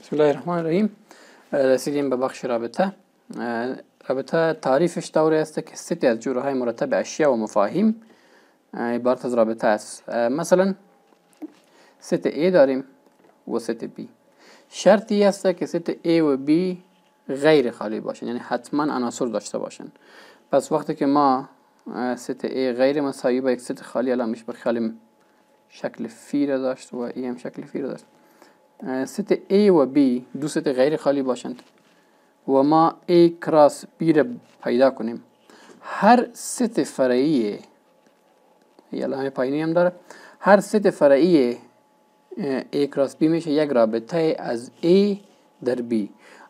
بسم الله الرحمن الرحیم رسیدیم به بخش رابطه رابطه تعریفش طوری است که ستی از جوره های مرتب اشیا و مفاهیم عبارت از رابطه است مثلا ست A داریم و ست B شرطی است که ست A و B غیر خالی باشن یعنی حتما عناصر داشته باشن پس وقتی که ما ست A غیر مساوی با یک ست خالی الان میشه خالی شکل فی داشت و ای هم شکل فی داشت ست A و B دو ست غیر خالی باشند. و ما A کراس B را پیدا کنیم. هر ست فرعی یه علامه پایینی هم داره. هر ست فرعی A cross B میشه یک رابطه از A در B.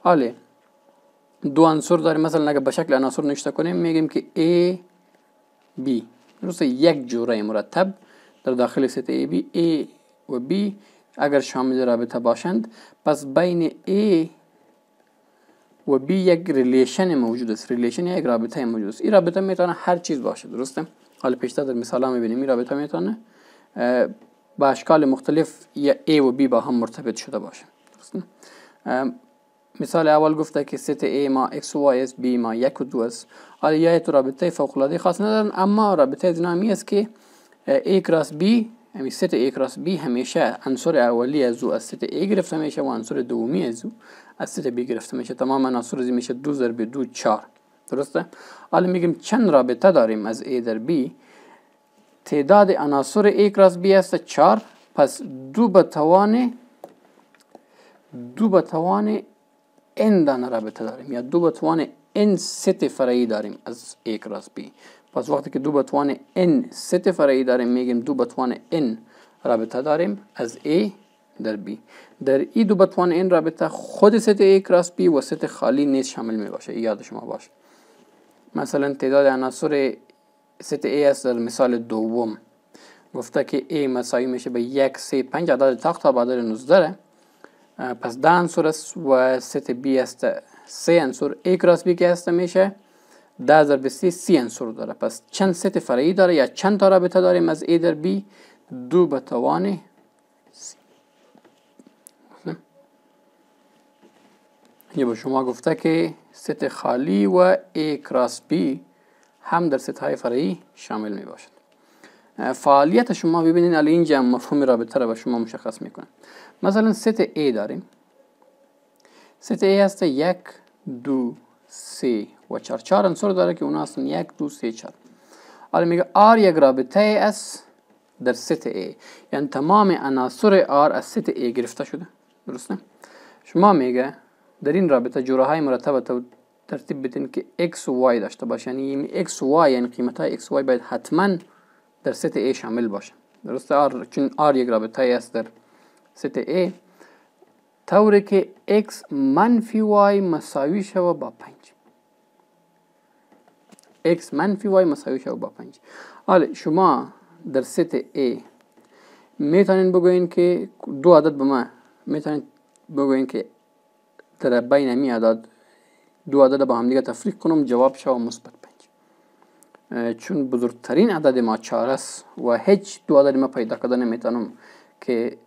حالا دو عنصر داریم. مثلا اگه به شکل عناصر نوشته کنیم میگیم که A B. درسته یک جوره مرتب در داخل ست A B A و B. اگر شامل رابطه باشند پس بین A و B یک relation موجود است. relation یک رابطه موجود است. این رابطه می‌تونه هر چیز باشه درسته؟ حالا پیشتر در مثال ها می‌بینیم. این رابطه می‌تونه با اشکال مختلف یا A و B با هم مرتبط شده باشه. درسته؟ مثال اول گفته که ست A ما X و Y است B ما یک و دو است. حالا یا تو رابطه فوق العاده خاص ندارن اما رابطه از است که A cross B یعنی ست A cross B همیشه عنصر اولی از او از ست A گرفته میشه و عنصر دومی از او از ست B گرفته میشه. تمام عناصر از میشه دو ضرب دو چهار. درسته؟ حالا میگیم چند رابطه داریم از A در B تعداد عناصر A cross B است چهار. پس دو به توان دو به توان n دانه رابطه داریم. یا دو به توان n ست فرعی داریم از A cross B پس وقتی که دو به توان n ست فرعی داریم میگیم دو به توان n رابطه داریم از A در B در ای دو به توان n رابطه خود ست A cross B و ست خالی نیز شامل می باشه یاد شما باشه مثلا تعداد عناصر ست A است در مثال دوم گفته که A مساوی میشه به یک سه پنج عدد طاق تا عدد 19 پس ده عنصر است و ست B است سه عنصر A cross B که است میشه ده ضرب سی سی عنصر داره. پس چند ست فرعی داره یا چند تا رابطه داریم از A در B دو به توان یه به شما گفته که ست خالی و A cross B هم در ست های فرعی شامل می باشد فعالیت شما ببینید الان اینجا مفهوم رابطه را به شما مشخص می‌کنه مثلا ست A داریم. ست A هست یک دو سه و چهار. چهار عنصر داره که اونا هستن. یک دو سه چهار. حالا میگه R یک رابطه است در ست A یعنی تمام عناصر R از ست A گرفته شده. درسته؟ شما میگه در این رابطه جوره های مرتبه ترتیب بدین که X و Y داشته باشه. یعنی X و Y یعنی قیمت های X و Y باید حتما در ست A شامل باشه. درسته؟ R چون R یک رابطه است در ست A طوری که x منفی y مساوی شود با 5 x منفی y مساوی شود با 5 حالا شما در ست A میتونین بگوین که دو عدد به ما میتونین بگوین که در بین می عدد دو عدد با هم دیگه تفریق کنم جواب شو مثبت 5 چون بزرگترین عدد ما 4 است و هیچ دو عدد ما پیدا کردن نمیتونم که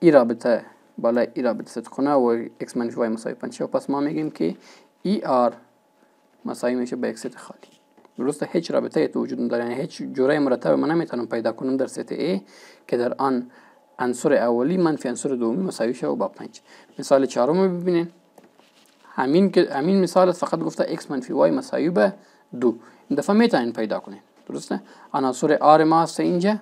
این رابطه بالا ای ست کنه و x منفی y مساوی 5 پس ما میگیم که ای آر مساوی میشه به x خالی درسته هیچ رابطه تو وجود نداره یعنی هیچ جوره مرتب ما نمی‌تونم پیدا کنم در ست A که در آن عنصر اولی منفی عنصر دومی مساوی شه با 5 مثال چهارم ببینین همین که همین مثال فقط گفته x منفی y مساوی به دو این دفعه می‌تونین پیدا کنین درسته عناصر R ما هست اینجا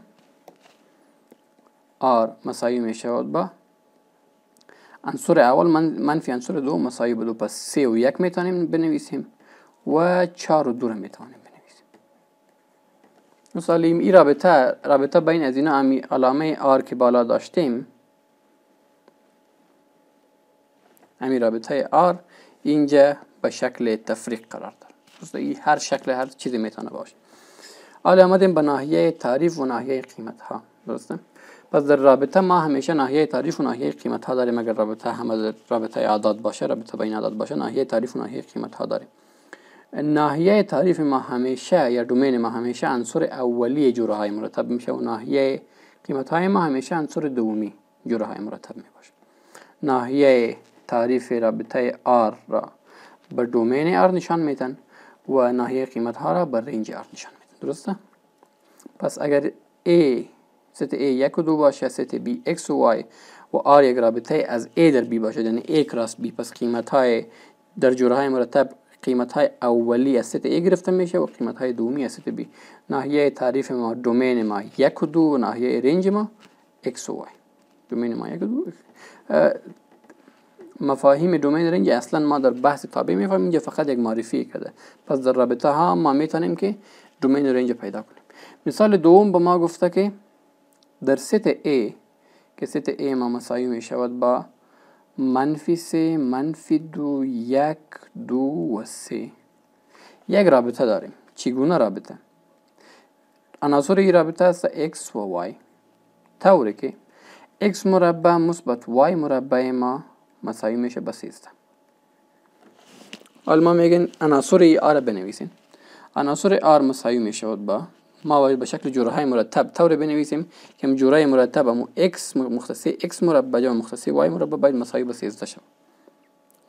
R مساوی میشه با عنصر اول من منفی عنصر دو مساوی به دو پس سه و یک می‌تونیم بنویسیم و چهار و دو رو می‌تونیم بنویسیم. مثال این رابطه رابطه بین از اینا علامه آر که بالا داشتیم. امی رابطه آر اینجا به شکل تفریق قرار داره. این هر شکل هر چیزی می‌تونه باشه. حالا آمدیم به ناحیه تعریف و ناحیه قیمت ها درسته؟ پس در رابطه ما همیشه ناحیه تعریف و ناحیه قیمت ها داریم. اگر رابطه هم رابطه اعداد باشه رابطه بین اعداد باشه ناحیه تعریف و ناحیه قیمت ها داریم. ناحیه تعریف ما همیشه یا دومین ما همیشه عنصر اولی جوره های مرتب میشه و ناحیه قیمت های ما همیشه عنصر دومی جوره های مرتب می باشه ناحیه تعریف رابطه R را به domain R نشان میدن و ناحیه قیمت ها را به range R نشان میدن. درسته؟ پس اگر A ست A یک و دو باشه ست B X و Y. و R یک رابطه از A در B باشه یعنی A cross B. پس قیمت های در جوره های مرتب قیمت های اولی از ست A گرفته میشه و قیمت های دومی از ست B. ناحیه تعریف ما domain ما یک و دو و ناحیه range ما X و Y. دومین ما یک و دو. مفاهیم دومین رنج اصلا ما در بحث تابع می‌فهمیم اینجا فقط یک معرفی کرده. پس در رابطه ها ما می‌تونیم که دومین رنج پیدا کنیم. مثال دوم به ما گفته که در ست A که ست A ما مساوی می شود با منفی سه منفی دو یک دو و سه. یک رابطه داریم. چگونه رابطه؟ عناصر این رابطه است x و y. طوری که x مربع مثبت y مربع ما مساوی میشه با 13 حالا ما میگن عناصر ای آر بنویسیم. عناصر آر مساوی میشه با ما باید به شکل جوره های مرتب. طور بنویسیم که جوره مرتب همون x مختصی x مربع یا مختصی y مربع باید مساوی با 13 شود.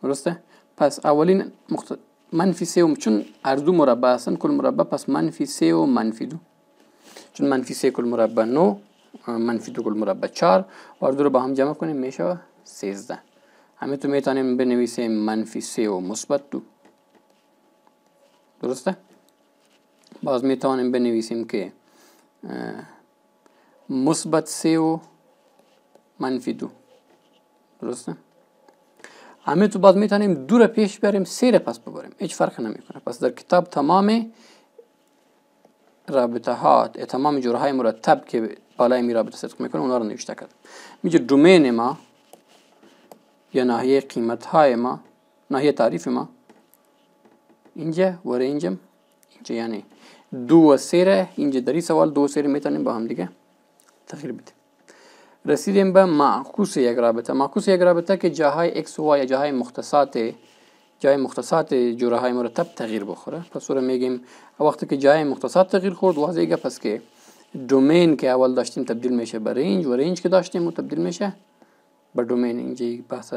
درسته؟ پس اولین مخت... منفی 3 و چون هر دو مربع هستن کل مربع پس منفی 3 و منفی 2 چون منفی 3 کل مربع 9 منفی 2 کل مربع 4 و دو رو با هم جمع کنیم میشه 13 همه تو می‌تونیم بنویسیم منفی 3 و مثبت 2 درسته؟ باز می‌توانیم بنویسیم که مثبت سه و منفی دو. درسته؟ همه تو باز می‌تونیم دو را پیش بریم سه را پس ببریم. هیچ فرق نمی‌کنه. پس در کتاب تمام رابطه ها تمام جوره های مرتب که بالای می رابطه صدق می‌کنه اونا رو نوشته کردم میگه دومین ما یا ناحیه قیمت های ما ناحیه تعریف ما. اینجا و رنجم اینجا یعنی دو و سه اینجا در سوال دو و میتونیم با هم دیگه تغییر بدیم رسیدیم به معکوس یک رابطه معکوس یک رابطه که جاهای x و یا جاهای مختصات جای مختصات جوره های مرتب تغییر بخوره پس رو میگیم وقتی که جای مختصات تغییر خورد واضحه پس که دومین که اول داشتیم تبدیل میشه به رنج و رنج که داشتیم و تبدیل میشه به دومین اینجا بحث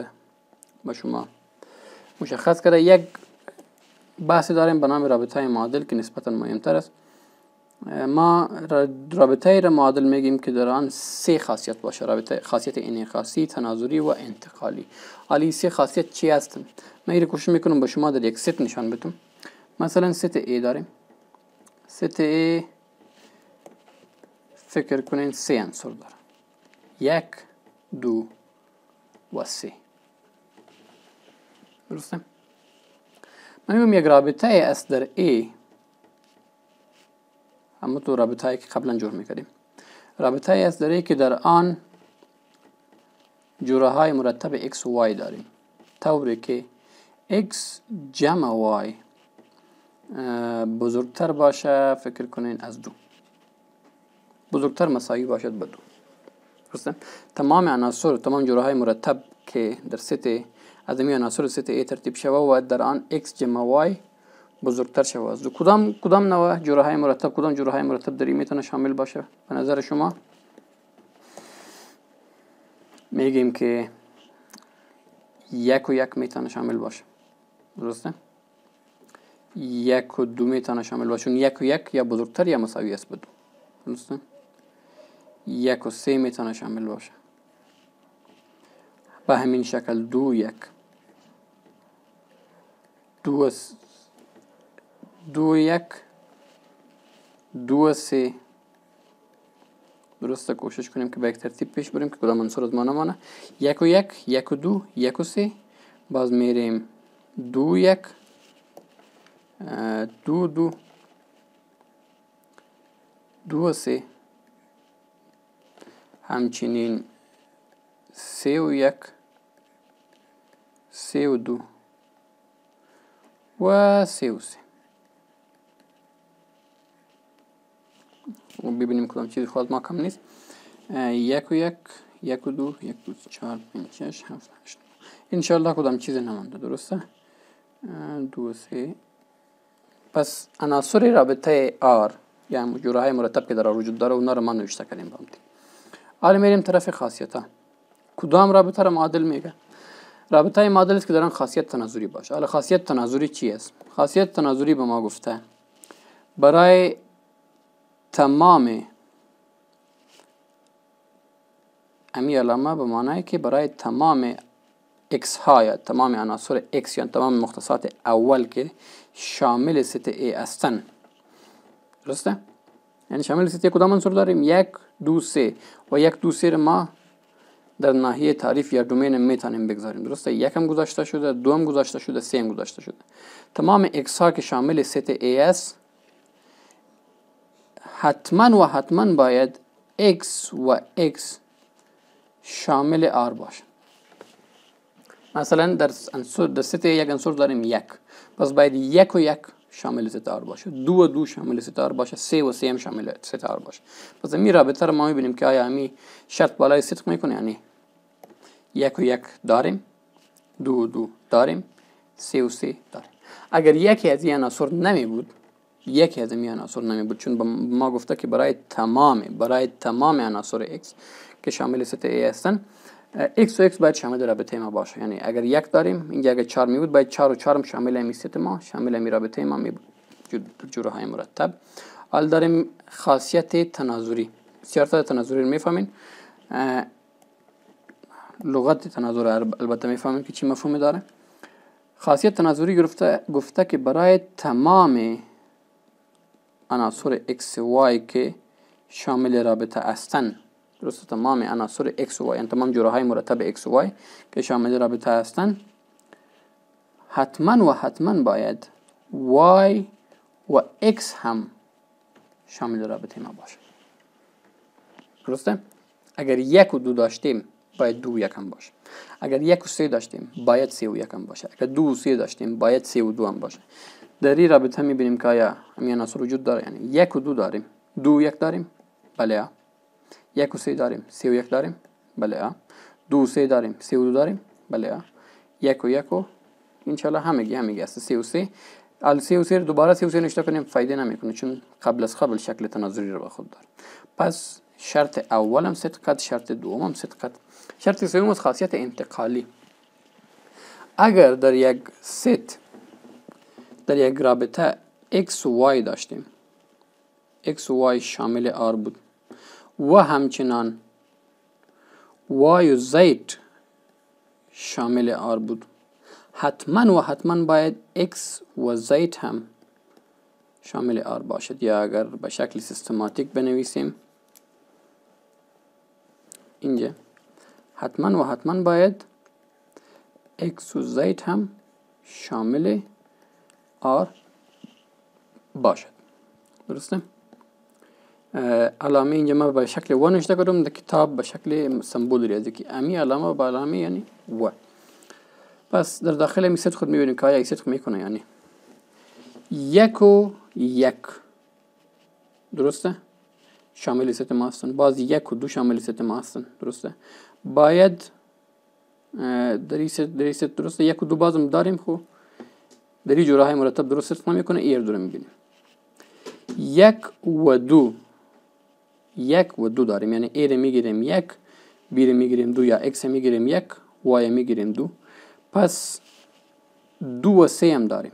با شما۔ مشخص کرده یک بحثی داریم به نام رابطه معادل که نسبتا مهمتر است. ما رابطه را معادل میگیم که در آن سه خاصیت باشه. رابطه خاصیت انعکاسی تناظری و انتقالی. حالی سه خاصیت چی هستن من این کوشش می‌کنم به شما در یک ست نشان بدم. مثلا ست A داریم. ست A فکر کنین سه عنصر داره. یک دو و سه. درسته؟ من یک رابطه است در A همون تو رابطه که قبلا جور می‌کردیم رابطه است در A که در آن جوره های مرتب X و Y داریم طوری که X جمع Y بزرگتر باشه فکر کنین از دو بزرگتر مساوی باشد به دو درسته تمام عناصر تمام جوره های مرتب که در ست از عناصر ست A ترتیب شوه و در آن X جمع Y بزرگتر شوه. از کدام کدام نوع جوره های مرتب کدام جوره های مرتب در می‌تونه شامل باشه؟ به نظر شما؟ میگیم که یک و یک می‌تونه شامل باشه. درسته؟ یک و دو می‌تونه شامل باشه. یک و یک یا بزرگتر یا مساوی است به دو. درسته؟ یک و سه می‌تونه شامل باشه. به همین شکل دو یک. دو دو یک دو سه درسته کوشش کنیم که به یک ترتیب پیش بریم که کدام عنصر از ما نمانه. یک و یک یک و دو یک و سه. باز میریم دو یک دو دو. دو سه همچنین سه و یک سه و دو. و سه و سه و ببینیم کدام چیزی خواهد ما کم نیست یک و یک یک و دو یک دو چهار پنج شش هفت هشت انشالله کدام چیزی نمانده درسته دو سه پس عناصر رابطه آر یعنی جوره های مرتب که در وجود داره اونا رو ما نوشته کردیم حالا میریم طرف خاصیت ها کدام رابطه را معادل میگه رابطه معادل است که دارن خاصیت تناظری باشه حالا خاصیت تناظری چی است خاصیت تناظری به ما گفته برای تمام امی علامه به معنی که برای تمام x ها یا تمام عناصر x یا تمام مختصات اول که شامل ست A هستن درسته؟ یعنی شامل ست کدام عنصر داریم؟ یک دو سه و یک دو سه ما در ناحیه تعریف یا دومین می‌تونیم بگذاریم. درسته؟ یکم گذاشته شده دوم گذاشته شده سه هم گذاشته شده. تمام x ها که شامل ست A است حتما و حتما باید x و x شامل R باشه مثلا در عنصر در ست یک عنصر داریم یک. پس باید یک و یک شامل ست R باشه. دو و دو شامل ست R باشه. سه و سه هم شامل ست R باشه. پس این رابطه رو ما می‌بینیم که آیا همی شرط بالای صدق می‌کنه یعنی یک و یک داریم. دو و دو داریم. سه و سه داریم. اگر یکی از این عناصر نمی بود یکی از این عناصر نمی بود چون ما گفته که برای تمام برای تمام عناصر x که شامل ست A هستن x و x باید شامل رابطه ما باشه. یعنی اگر یک داریم اینجا اگر چهار می بود باید چهار و چهار شامل امی ست ما شامل امی رابطه ما می بود جوره های مرتب. حال داریم خاصیت تناظری. بسیار تناظری رو می‌فهمین. لغت تناظر البته می‌فهمین که چی مفهوم داره. خاصیت تناظری گفته گفته که برای تمام عناصر x و y که شامل رابطه هستند درست تمام عناصر x و y یعنی تمام جوره های مرتب x و y که شامل رابطه هستند حتما و حتما باید y و x هم شامل رابطه ما باشه. درسته؟ اگر یک و دو داشتیم باید دو و یک هم باشه. اگر یک و سه داشتیم باید سه و یک هم باشه. اگر دو و سه داشتیم باید سه و دو هم باشه. در این رابطه می‌بینیم که آیا همین عناصر وجود داره یعنی یک و دو داریم. دو و یک داریم. بله یک و سه داریم. سه و یک داریم. بله دو و سه داریم. سه و دو داریم. بله یک و یک و انشالله همگی همگی است سه و سه. ال سه و سه دوباره سه و سه نشته کنیم. فایده نمی‌کنه چون قبل از قبل شکل تناظری رو به خود داره. پس شرط اولم صدقت شرط دومم صدقت شرط سوم خاصیت انتقالی. اگر در یک ست در یک رابطه x و y داشتیم x و y شامل r بود و همچنان y و z شامل r بود حتما و حتما باید x و z هم شامل r باشد یا اگر به شکل سیستماتیک بنویسیم اینجا. حتما و حتما باید x و z هم شامل r باشد. درسته؟ علامه اینجا ما به شکل و نشته کردم در کتاب به شکل سمبول ریاضی که امی علامه با علامه یعنی و. پس در داخل می صدق خود می‌بینیم که آیا صدق می‌کنه یعنی یک و یک. درسته؟ شامل ست ما هستن باز یک و دو شامل ست ما هستن درسته باید در این ست درسته یک و دو بازم داریم خو در این جوره های مرتب درست صدق نمی‌کنه هر دو رو می‌بینیم یک و دو یک و دو داریم یعنی a می‌گیریم یک b می‌گیریم دو یا x می‌گیریم یک y می‌گیریم دو پس دو و سه هم داریم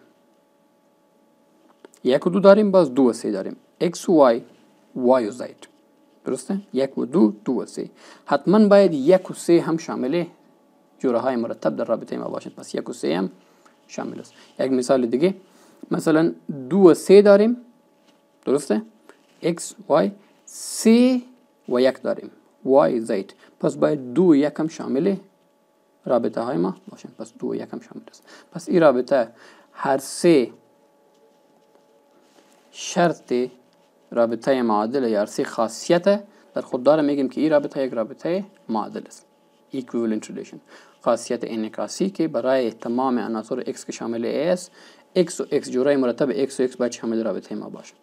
یک و دو داریم باز دو و سه داریم اکس و وای وای و زید. درسته؟ یک و دو دو و سه. حتما باید یک و سه هم شامل جوره های مرتب در رابطه ما باشد. پس یک و سه هم شامل است. یک مثال دیگه. مثلا دو و سه داریم. درسته؟ X y سه و یک داریم. y زید. پس باید دو و یک هم شامل رابطه های ما باشن پس دو و یک هم شامل است. پس این رابطه هر سه شرط رابطه معادله یا هر سه خاصیت در خود داره. میگیم که این رابطه یک رابطه معادل است. Equivalent relation خاصیت انعکاسی که برای تمام عناصر x که شامل a است x و x جوره مرتب x و x باید شامل رابطه ما باشه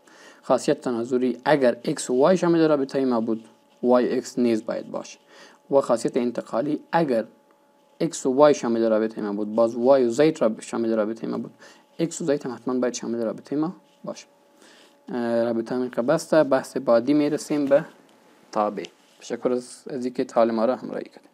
خاصیت تناظری اگر x و y شامل رابطه ما بود y x نیز باید باشه. و خاصیت انتقالی اگر x و y شامل رابطه ما بود باز y و z شامل رابطه ما بود. X و z هم حتما باید شامل رابطه ما باشه رابطه که بسته بحث بعدی می‌رسیم به تابع. تشکر از اینکه تعالیم ما را همراهی کرد